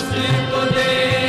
Deus te poder.